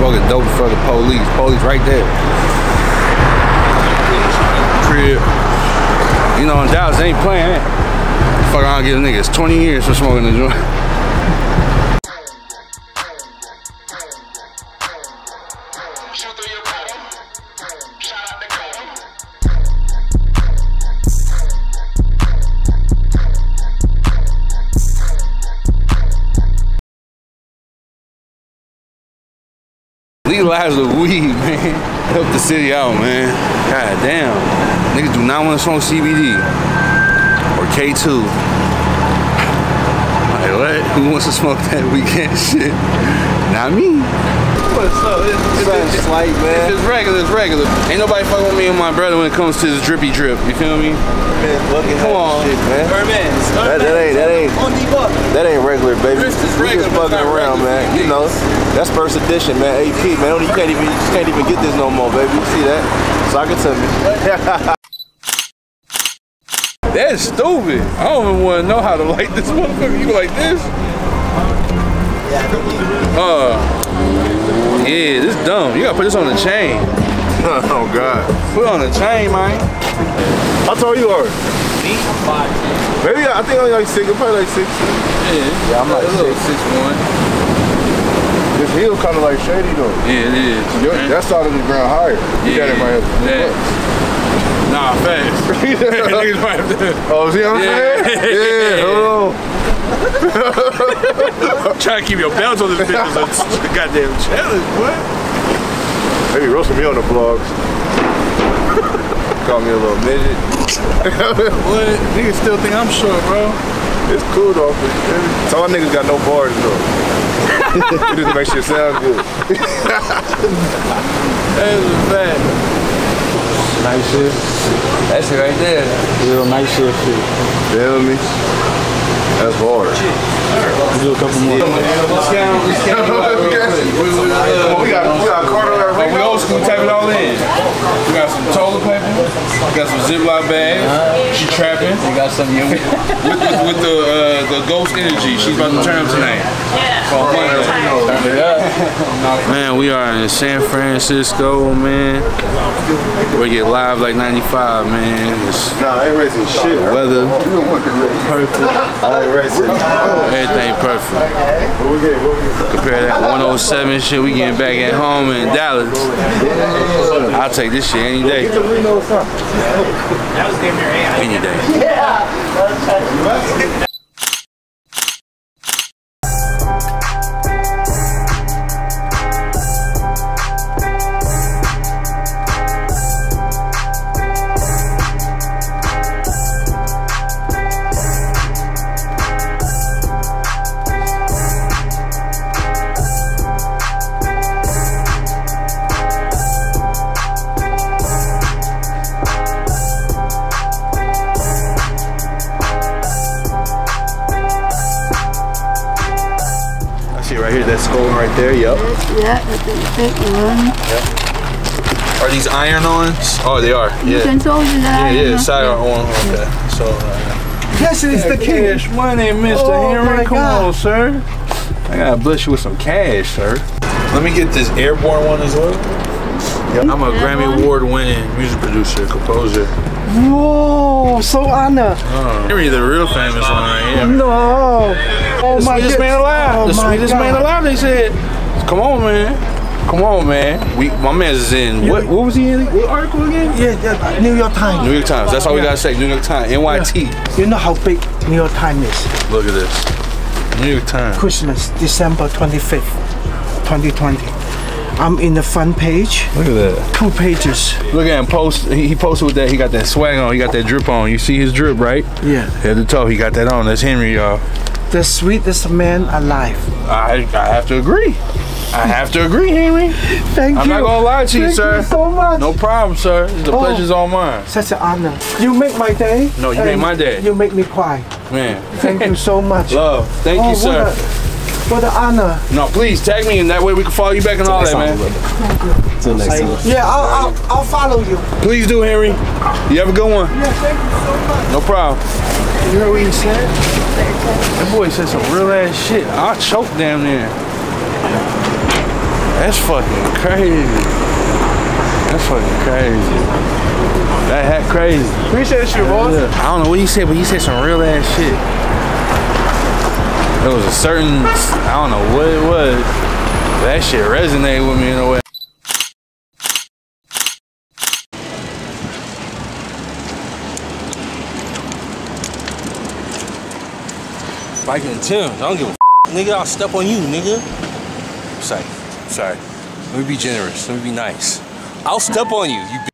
Smoking dope for the police. Police right there. Crib. You know, in Dallas, they ain't playing it. Fuck around give a niggas 20 years for smoking the joint. Legalize the weed, man. Help the city out, man. God damn. Niggas do not want to smoke CBD or K2. Like, what? Who wants to smoke that weekend shit? Not me. What's up? It's, it's, it's, slight, if it's regular, it's regular. Ain't nobody fucking with me and my brother when it comes to this drippy drip. You feel me? Man, looking Come on. shit, man. Herman. That, that ain't that ain't that ain't regular, baby. This is We regular, just but fucking around, regular. man. You know, that's first edition, man. AP, man. You can't even you can't even get this no more, baby. You see that? Sock it to me. That's stupid. I don't even want to know how to light this motherfucker. You like this? Uh, yeah, this dumb. You gotta put this on the chain. oh God. Put it on the chain, man. How tall you are? Maybe I think I'm like six. I'm probably like six. Yeah, Yeah, I'm like a little six. six one. This heel kind of like shady though. Yeah, it is. Your, man. that side of the ground higher. You got it right Yeah. Nah, fast. Niggas might have to. Oh, see what I'm Yeah. saying? Yeah, hold on. Try to keep your belt on this bitch. It's a goddamn challenge, boy. Maybe roasting me on the vlogs. Call me a little midget. What? Niggas still think I'm short, bro. It's cool though. Some of niggas got no bars though. it just makes shit sound good. That's a fact. Nice shit. That's it right there. Real nice shit shit. Feel me? That's hard. We do a couple more. We got we got Carter and we old school, type it all in. We got some toilet paper, we got some Ziploc bags. She trapping You got some you with, with, with the uh, the ghost energy. She's about to turn up tonight. For Monday. Man, we are in San Francisco, man. We get live like 95, man. It's Nah, I ain't racing shit. bro. weather Perfect. I ain't racing. everything perfect. What we get? What we get? Compare that 107 shit we getting back at home in Dallas. I'll take this shit any day. Any day. I right there. Yep. Yeah, that's a big one. Are these iron ons? Oh, they are. You Yeah. can solve that. Yeah, yeah, side on. Okay. So, uh, Yes, it is the cash money, Mr. Oh, Henry. my Come God. on, sir. I gotta bless you with some cash, sir. Let me get this airborne one as well. I'm a Grammy Award winning music producer, composer. Whoa, so honor. Uh, Henry, the real famous one right here. No. Oh the my sweetest God. man alive. Oh the my sweetest man God. alive. They said, "Come on, man. Come on, man. We, my man's is in. What? What was he in? What article again? Yeah, yeah, New York Times. New York Times. That's all we gotta say. New York Times. NYT. You know how big New York Times is? Look at this. New York Times. Christmas, December 25th, 2020. I'm in the front page, Look at that. two pages. Look at him post. He, he posted with that. He got that swag on. He got that drip on. You see his drip, right? Yeah, Head to toe. He got that on. That's Henry, y'all. the sweetest man alive. I I have to agree. I have to agree, Henry. Thank you. I'm you. not gonna lie to you, Thank sir. you so much. No problem, sir. The Oh. pleasure's all mine. Such an honor. You make my day. No, you made and my day. You make me cry. Man, Thank you so much. love. Thank oh, you, sir. What a, what an honor. No, please tag me, and that way we can follow you back and all that, man. Till next time. Yeah, I'll, I'll, I'll follow you. Please do, Henry. You have a good one. Yeah, thank you so much. No problem. You heard what he said? That boy said some real ass shit. I choked damn near. That's fucking crazy. That's fucking crazy. That hat crazy. Appreciate you, boss. I don't know what he said, but he said some real ass shit. There was a certain, I don't know what it was. That shit resonated with me in a way. Biking and Tim's. I don't give a f- nigga. I'll step on you, nigga. Sorry, sorry. Let me be generous. Let me be nice. I'll step on you. You.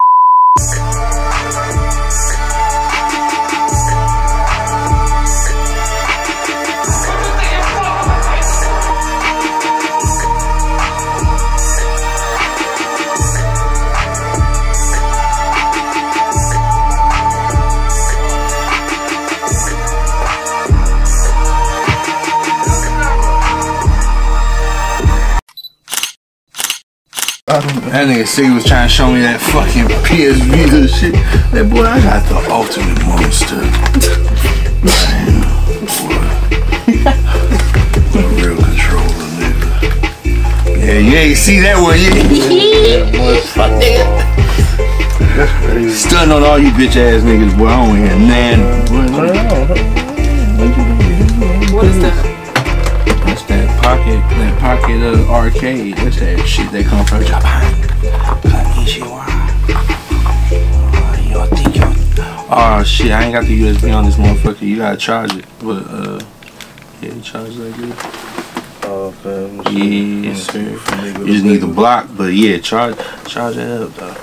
That nigga Siggy was trying to show me that fucking PS Vita shit. That boy, I got the ultimate monster. Damn, boy. A real controller, nigga. Yeah, you ain't see that one yet. Fuck nigga. Stunning on all you bitch ass niggas, boy. I don't hear nan. What is that? That pocket, that pocket of arcade. That's that shit that come from Japan. Konnichiwa. Oh, you think you- shit, I ain't got the USB on this motherfucker. You gotta charge it. But uh yeah, charge it like this. Oh, fam. Yes, sir. You just need the block, but yeah, charge charge that up though.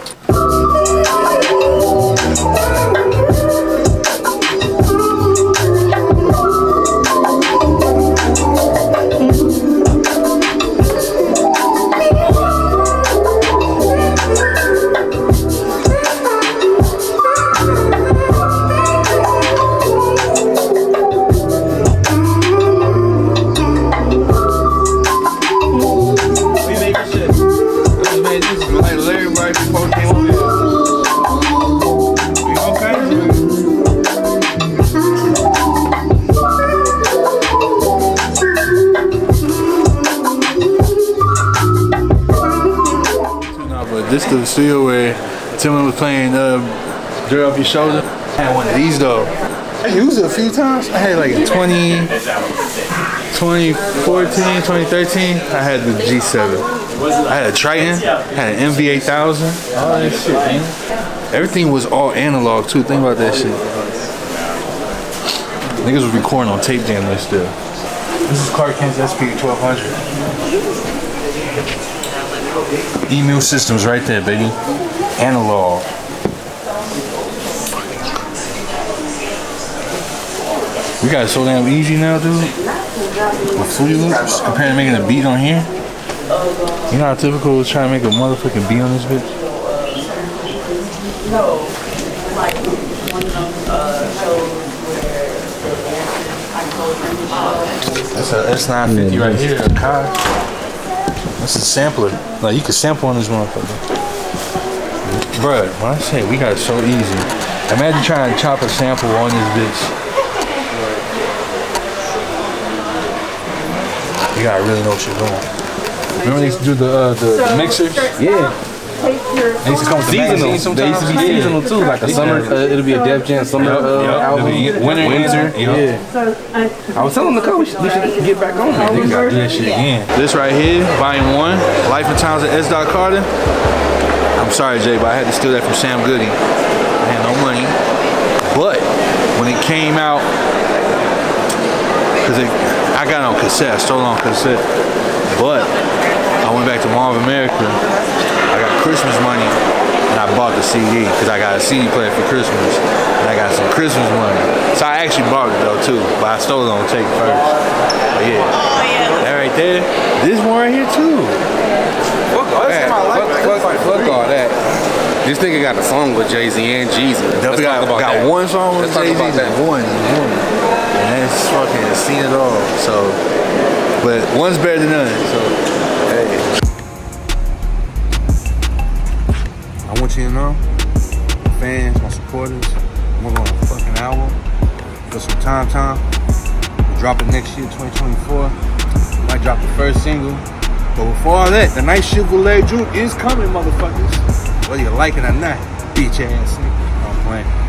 the studio where Timon was playing uh, Dirt Off Your Shoulder. I had one of these though. I used it a few times. I had like a 20, 2014, 2013, I had the G7. I had a Triton, I had an MV8000, all that shit, man. Everything was all analog too, think about that shit. Niggas was recording on tape damn near still. This is Clark Kent's SP1200. Emu systems right there, baby. Analog. We got it so damn easy now, dude. With Fruity Loops, compared to making a beat on here. You know how typical it's trying to make a motherfucking beat on this bitch? No. Like one of uh, shows where the I told. That's a S950 right here, Akai. That's a sampler. Like you can sample on this motherfucker. Bruh, when I say we got it so easy. Imagine trying to chop a sample on this bitch. You gotta really know what you're doing. Remember they used to do the uh, the, the mixers? Yeah. They used to come with Seasonal. magazine They used to be sometimes. seasonal too. Like a summer, uh, it'll be a Def Jam summer uh, Yep, album. be winter, winter. yep. Yeah. I was telling Nicole we should, we should get back on it. Niggas gotta do that shit again. This right here, volume one, Life and Times of S. Dot Carter. I'm sorry, Jay, but I had to steal that from Sam Goody. I had no money. But when it came out, because I got it on cassette, I stole it on cassette. But I went back to Mall of America. I got Christmas money and I bought the CD because I got a CD player for Christmas and I got some Christmas money. So I actually bought it though too, but I stole it on tape first. But yeah, oh, that right there, this one right here too. Fuck all that. Fuck, fuck, fuck all that. This nigga got a song with Jay Z and Jeezy. Let's got, talk about got that. one song with Jay Z, about that. one, one, and that's fucking seen it all. So, but one's better than none. So, hey. You know, my fans, my supporters, working on a fucking album. For some time, time. We'll drop it next year, 2024. Might drop the first single But before all that, the nice Chevrolet Juke is coming, motherfuckers. Whether you like it or not, bitch ass nigga. I'm playing.